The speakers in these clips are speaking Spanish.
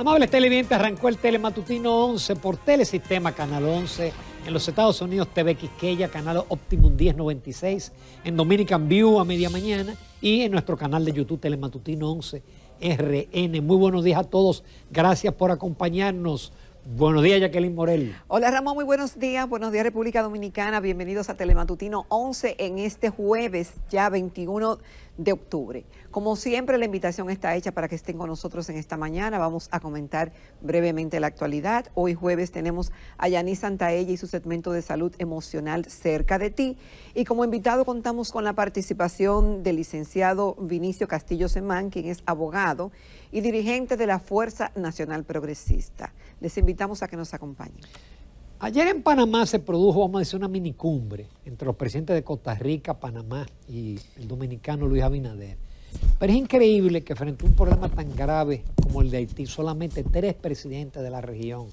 Amables televidentes, arrancó el Telematutino 11 por Telesistema Canal 11, en los Estados Unidos TV Quisqueya, Canal Optimum 1096, en Dominican View a media mañana y en nuestro canal de YouTube Telematutino 11 RN. Muy buenos días a todos, gracias por acompañarnos. Buenos días, Jacqueline Morel. Hola, Ramón, muy buenos días. Buenos días, República Dominicana. Bienvenidos a Telematutino 11 en este jueves, ya 21 de octubre. Como siempre, la invitación está hecha para que estén con nosotros en esta mañana. Vamos a comentar brevemente la actualidad. Hoy jueves tenemos a Yanis Santaella y su segmento de salud emocional cerca de ti. Y como invitado contamos con la participación del licenciado Vinicio Castillo Semán, quien es abogado y dirigente de la Fuerza Nacional Progresista. Les invitamos a que nos acompañen. Ayer en Panamá se produjo, vamos a decir, una minicumbre entre los presidentes de Costa Rica, Panamá y el dominicano Luis Abinader. Pero es increíble que frente a un problema tan grave como el de Haití, solamente tres presidentes de la región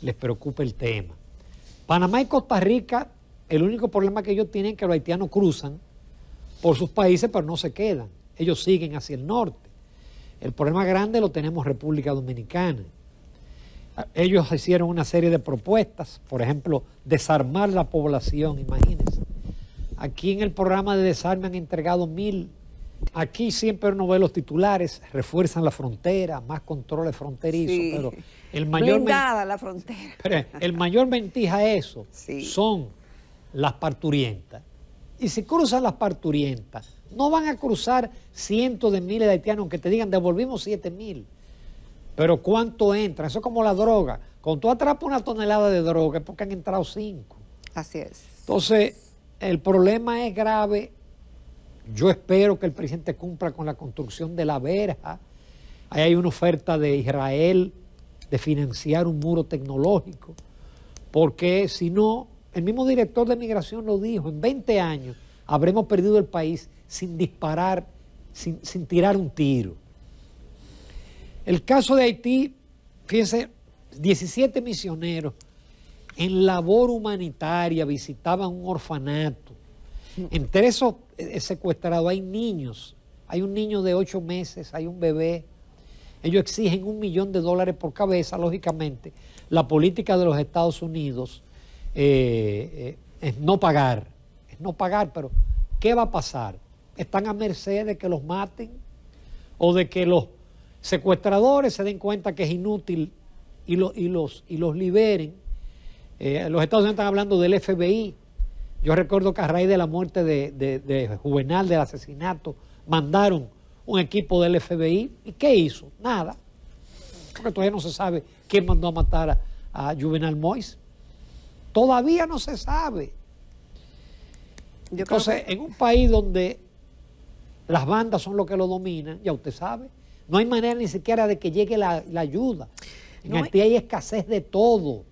les preocupe el tema. Panamá y Costa Rica, el único problema que ellos tienen es que los haitianos cruzan por sus países, pero no se quedan. Ellos siguen hacia el norte. El problema grande lo tenemos República Dominicana. Ellos hicieron una serie de propuestas, por ejemplo, desarmar la población, imagínense. Aquí en el programa de desarme han entregado mil. Aquí siempre uno ve los titulares, refuerzan la frontera, más controles fronterizos, pero el mayor... la frontera. el mayor mentija a eso son las parturientas. Y si cruzan las parturientas, no van a cruzar cientos de miles de haitianos que te digan devolvimos siete mil. Pero ¿cuánto entra? Eso es como la droga. Cuando tú atrapas una tonelada de droga es porque han entrado cinco. Así es. Entonces, el problema es grave. Yo espero que el presidente cumpla con la construcción de la verja. Ahí hay una oferta de Israel de financiar un muro tecnológico. Porque si no, el mismo director de migración lo dijo, en 20 años habremos perdido el país sin disparar, sin, sin tirar un tiro. El caso de Haití, fíjense, 17 misioneros en labor humanitaria visitaban un orfanato. Entre esos eh, secuestrados hay niños, hay un niño de 8 meses, hay un bebé. Ellos exigen un millón de dólares por cabeza, lógicamente. La política de los Estados Unidos eh, eh, es no pagar, es no pagar, pero ¿qué va a pasar? ¿Están a merced de que los maten o de que los secuestradores se den cuenta que es inútil y, y, los, y los liberen. Eh, los Estados Unidos están hablando del FBI. Yo recuerdo que a raíz de la muerte de, Juvenal, del asesinato, mandaron un equipo del FBI. ¿Y qué hizo? Nada. Porque todavía no se sabe quién mandó a matar a, Juvenal Mois. Todavía no se sabe. Entonces, en un país donde las bandas son lo que lo dominan, ya usted sabe, no hay manera ni siquiera de que llegue la, ayuda. En Haití hay escasez de todo.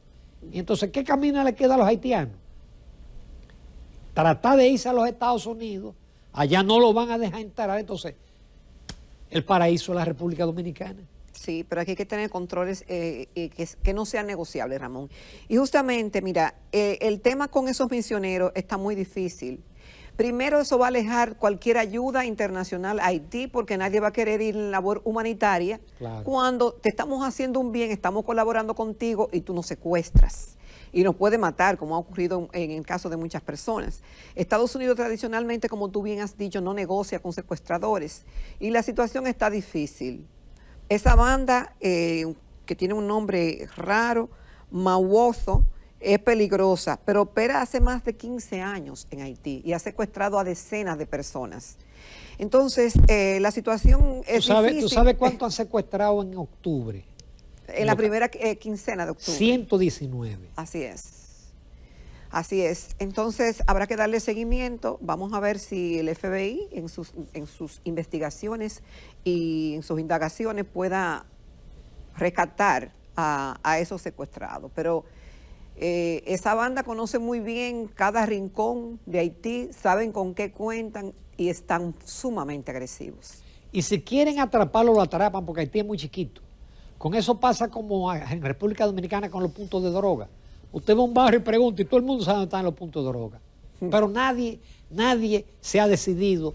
Y entonces, ¿qué camino le queda a los haitianos? Tratar de irse a los Estados Unidos, allá no lo van a dejar entrar, entonces, el paraíso de la República Dominicana. Sí, pero aquí hay que tener controles eh, eh, que, no sean negociables, Ramón. Y justamente, mira, eh, el tema con esos misioneros está muy difícil Primero, eso va a alejar cualquier ayuda internacional a Haití porque nadie va a querer ir en labor humanitaria cuando te estamos haciendo un bien, estamos colaborando contigo y tú nos secuestras y nos puede matar, como ha ocurrido en el caso de muchas personas. Estados Unidos tradicionalmente, como tú bien has dicho, no negocia con secuestradores y la situación está difícil. Esa banda eh, que tiene un nombre raro, Mauozo, es peligrosa, pero opera hace más de 15 años en Haití y ha secuestrado a decenas de personas. Entonces, eh, la situación es ¿Tú sabes, difícil. ¿Tú sabes cuánto han secuestrado en octubre? En la primera eh, quincena de octubre. 119. Así es. Así es. Entonces, habrá que darle seguimiento. Vamos a ver si el FBI en sus, en sus investigaciones y en sus indagaciones pueda rescatar a, a esos secuestrados. Pero eh, esa banda conoce muy bien cada rincón de Haití, saben con qué cuentan y están sumamente agresivos. Y si quieren atraparlo, lo atrapan porque Haití es muy chiquito. Con eso pasa como en República Dominicana con los puntos de droga. Usted va a un barrio y pregunta y todo el mundo sabe dónde están los puntos de droga. Pero nadie, nadie se ha decidido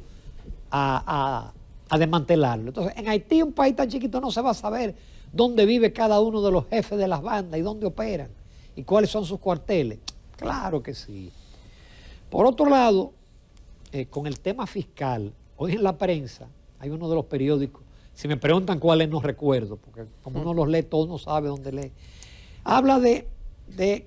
a, a desmantelarlo. Entonces, en Haití, un país tan chiquito, no se va a saber dónde vive cada uno de los jefes de las bandas y dónde operan y cuáles son sus cuarteles. Claro que sí. Por otro lado, eh, con el tema fiscal, hoy en la prensa hay uno de los periódicos, si me preguntan cuáles no recuerdo, porque como uno los lee todo no sabe dónde lee, habla de, de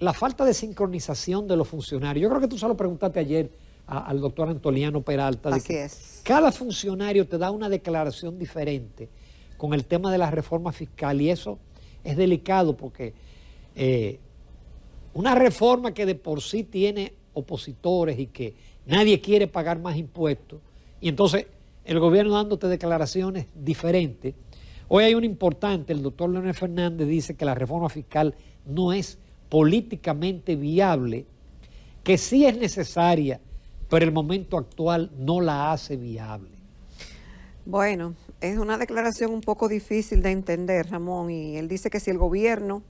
la falta de sincronización de los funcionarios. Yo creo que tú se lo preguntaste ayer al doctor Antoliano Peralta. De que Cada funcionario te da una declaración diferente con el tema de la reforma fiscal y eso es delicado porque eh, una reforma que de por sí tiene opositores y que nadie quiere pagar más impuestos y entonces el gobierno dándote declaraciones diferentes. Hoy hay un importante, el doctor Leonel Fernández dice que la reforma fiscal no es políticamente viable, que sí es necesaria, pero el momento actual no la hace viable. Bueno, es una declaración un poco difícil de entender, Ramón, y él dice que si el gobierno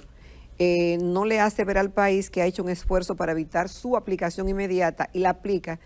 eh, no le hace ver al país que ha hecho un esfuerzo para evitar su aplicación inmediata y la aplica,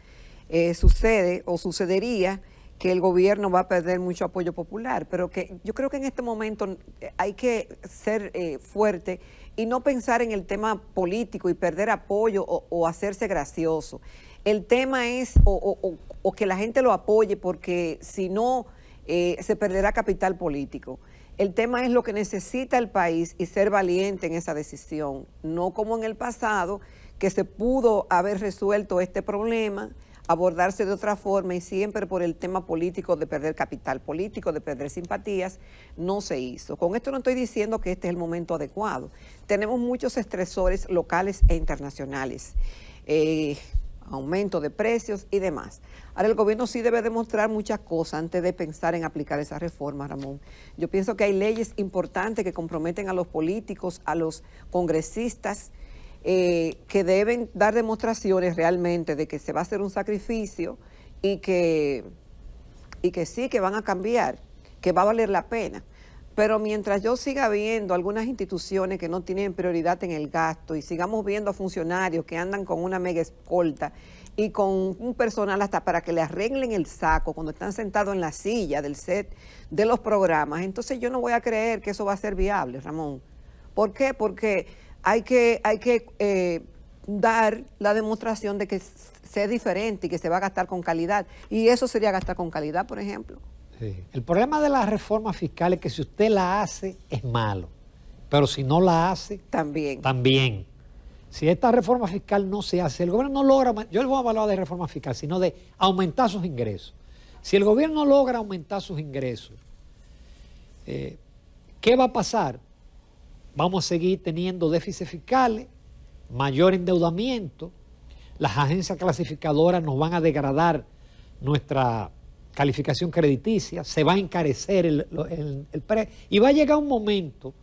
eh, sucede o sucedería que el gobierno va a perder mucho apoyo popular, pero que yo creo que en este momento eh, hay que ser fuerte y no pensar en el tema político y perder apoyo o, hacerse gracioso. El tema es o, que la gente lo apoye porque si no se perderá capital político. El tema es lo que necesita el país y ser valiente en esa decisión, no como en el pasado, que se pudo haber resuelto este problema, abordarse de otra forma y siempre por el tema político de perder capital político, de perder simpatías, no se hizo. Con esto no estoy diciendo que este es el momento adecuado. Tenemos muchos estresores locales e internacionales. Eh, aumento de precios y demás. Ahora el gobierno sí debe demostrar muchas cosas antes de pensar en aplicar esa reforma, Ramón. Yo pienso que hay leyes importantes que comprometen a los políticos, a los congresistas, eh, que deben dar demostraciones realmente de que se va a hacer un sacrificio y que, y que sí, que van a cambiar, que va a valer la pena. Pero mientras yo siga viendo algunas instituciones que no tienen prioridad en el gasto y sigamos viendo a funcionarios que andan con una mega escolta y con un personal hasta para que le arreglen el saco cuando están sentados en la silla del set de los programas, entonces yo no voy a creer que eso va a ser viable, Ramón. ¿Por qué? Porque hay que, hay que eh, dar la demostración de que sea diferente y que se va a gastar con calidad. Y eso sería gastar con calidad, por ejemplo. El problema de la reforma fiscal es que si usted la hace, es malo. Pero si no la hace, también. También. Si esta reforma fiscal no se hace, el gobierno no logra, yo no voy a hablar de reforma fiscal, sino de aumentar sus ingresos. Si el gobierno logra aumentar sus ingresos, eh, ¿qué va a pasar? Vamos a seguir teniendo déficits fiscales, mayor endeudamiento, las agencias clasificadoras nos van a degradar nuestra calificación crediticia, se va a encarecer el, el, precio y va a llegar un momento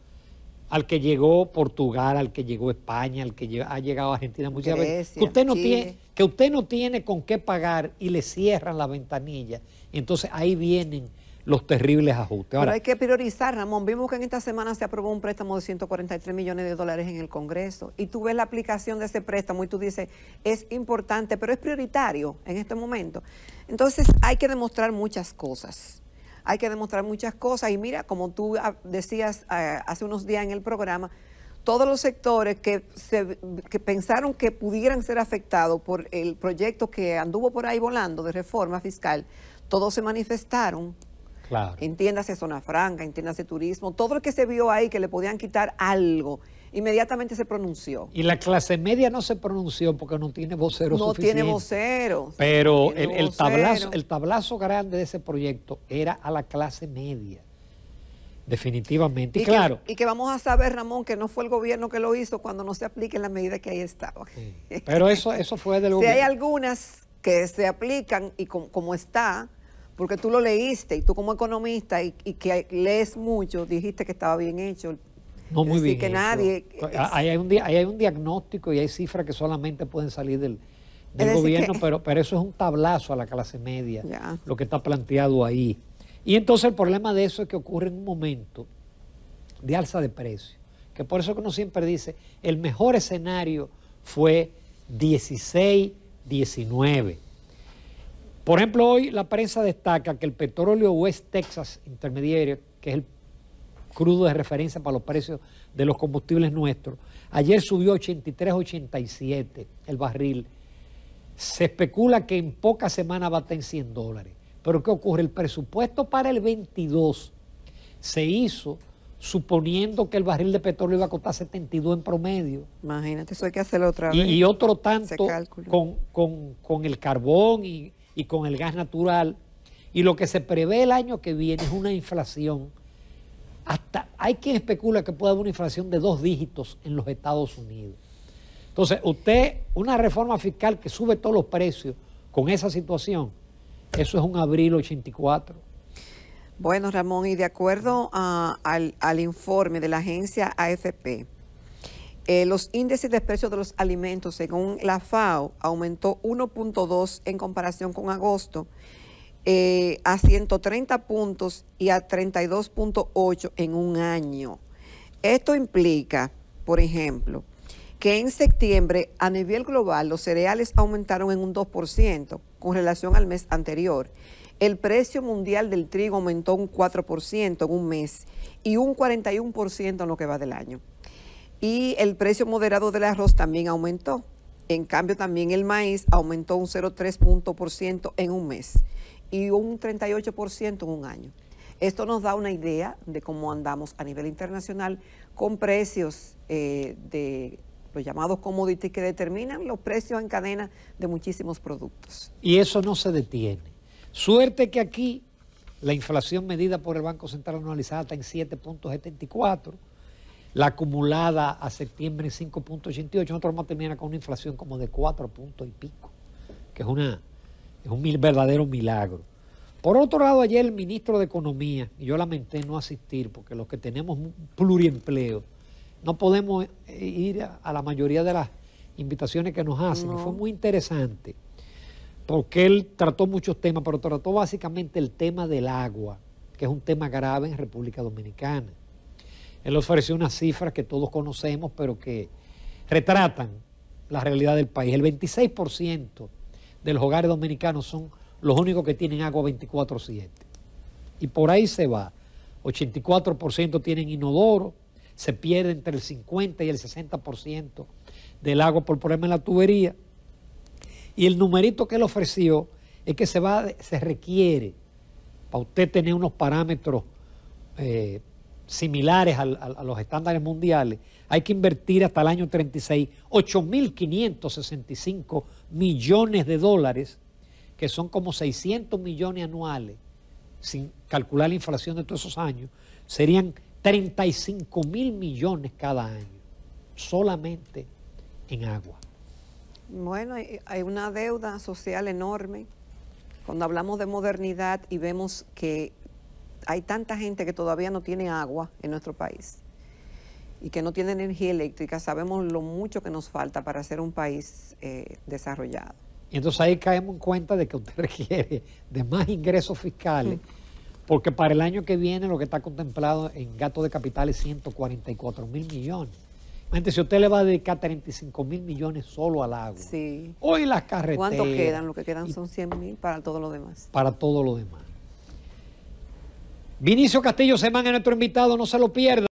al que llegó Portugal, al que llegó España, al que ha llegado Argentina muchas veces, que usted, no tiene, que usted no tiene con qué pagar y le cierran la ventanilla. Y entonces ahí vienen los terribles ajustes. Pero hay que priorizar, Ramón. Vimos que en esta semana se aprobó un préstamo de 143 millones de dólares en el Congreso y tú ves la aplicación de ese préstamo y tú dices, es importante, pero es prioritario en este momento. Entonces hay que demostrar muchas cosas. Hay que demostrar muchas cosas y mira, como tú ah, decías ah, hace unos días en el programa, todos los sectores que, se, que pensaron que pudieran ser afectados por el proyecto que anduvo por ahí volando de reforma fiscal, todos se manifestaron. Claro. Entiéndase zona franca, entiéndase turismo, todo lo que se vio ahí que le podían quitar algo inmediatamente se pronunció. Y la clase media no se pronunció porque no tiene vocero no suficiente. tiene vocero. Pero el, tablazo, el tablazo grande de ese proyecto era a la clase media. Definitivamente. Y, claro. y que vamos a saber, Ramón, que no fue el gobierno que lo hizo cuando no se apliquen las medidas que ahí estaban. Pero eso, eso fue del gobierno. Si hay algunas que se aplican y como está, porque tú lo leíste y tú como economista y, y, que lees mucho, dijiste que estaba bien hecho no, muy bien. que nadie... Ahí hay, un, hay un diagnóstico y hay cifras que solamente pueden salir del, gobierno, pero, pero eso es un tablazo a la clase media, lo que está planteado ahí. Y entonces el problema de eso es que ocurre en un momento de alza de precios, que por eso que uno siempre dice, el mejor escenario fue 16, 19. Por ejemplo, hoy la prensa destaca que el petróleo West Texas Intermediario, que es el crudo de referencia para los precios de los combustibles nuestros. Ayer subió 83.87 el barril. Se especula que en pocas semanas va a estar en 100 dólares. Pero ¿qué ocurre? El presupuesto para el 22 se hizo suponiendo que el barril de petróleo iba a costar 72 en promedio. Imagínate, eso hay que hacerlo otra vez. Y, otro tanto con, el carbón y, y con el gas natural. Y lo que se prevé el año que viene es una inflación. Hasta hay quien especula que puede haber una inflación de dos dígitos en los Estados Unidos. Entonces, usted, una reforma fiscal que sube todos los precios con esa situación, eso es un abril 84. Bueno, Ramón, y de acuerdo al, informe de la agencia AFP, eh, los índices de precios de los alimentos, según la FAO, aumentó 1.2 en comparación con agosto eh, a 130 puntos y a 32.8 en un año. Esto implica, por ejemplo, que en septiembre a nivel global los cereales aumentaron en un 2% con relación al mes anterior el precio mundial del trigo aumentó un 4% en un mes y un 41% en lo que va del año. Y el precio moderado del arroz también aumentó. En cambio, también el maíz aumentó un 0,3% en un mes y un 38% en un año. Esto nos da una idea de cómo andamos a nivel internacional con precios eh, de los llamados commodities que determinan los precios en cadena de muchísimos productos. Y eso no se detiene. Suerte que aquí la inflación medida por el Banco Central anualizada está en 7.74, la acumulada a septiembre en 5.88, nosotros vamos a terminar con una inflación como de 4 puntos y pico, que es, una, es un verdadero milagro. Por otro lado, ayer el ministro de Economía, y yo lamenté no asistir, porque los que tenemos pluriempleo, no podemos ir a, la mayoría de las invitaciones que nos hacen, y fue muy interesante porque él trató muchos temas, pero trató básicamente el tema del agua, que es un tema grave en República Dominicana. Él ofreció unas cifras que todos conocemos, pero que retratan la realidad del país. El 26% de los hogares dominicanos son los únicos que tienen agua 24/7. Y por ahí se va. 84% tienen inodoro, se pierde entre el 50 y el 60% del agua por problema en la tubería y el numerito que él ofreció es que se, va, se requiere, para usted tener unos parámetros eh, similares a, los estándares mundiales, hay que invertir hasta el año 36 8.565 millones de dólares, que son como 600 millones anuales, sin calcular la inflación de todos esos años, serían 35 mil millones cada año, solamente en agua. Bueno, hay una deuda social enorme. Cuando hablamos de modernidad y vemos que hay tanta gente que todavía no tiene agua en nuestro país y que no tiene energía eléctrica, sabemos lo mucho que nos falta para ser un país eh, desarrollado. Y entonces ahí caemos en cuenta de que usted requiere de más ingresos fiscales, porque para el año que viene lo que está contemplado en gasto de capital es 144 mil millones si usted le va a dedicar 35 mil millones solo al agua. Sí. Hoy las carreteras. ¿Cuánto quedan? Lo que quedan son 100 mil para todo lo demás. Para todo lo demás. Vinicio Castillo Semán es nuestro invitado, no se lo pierda.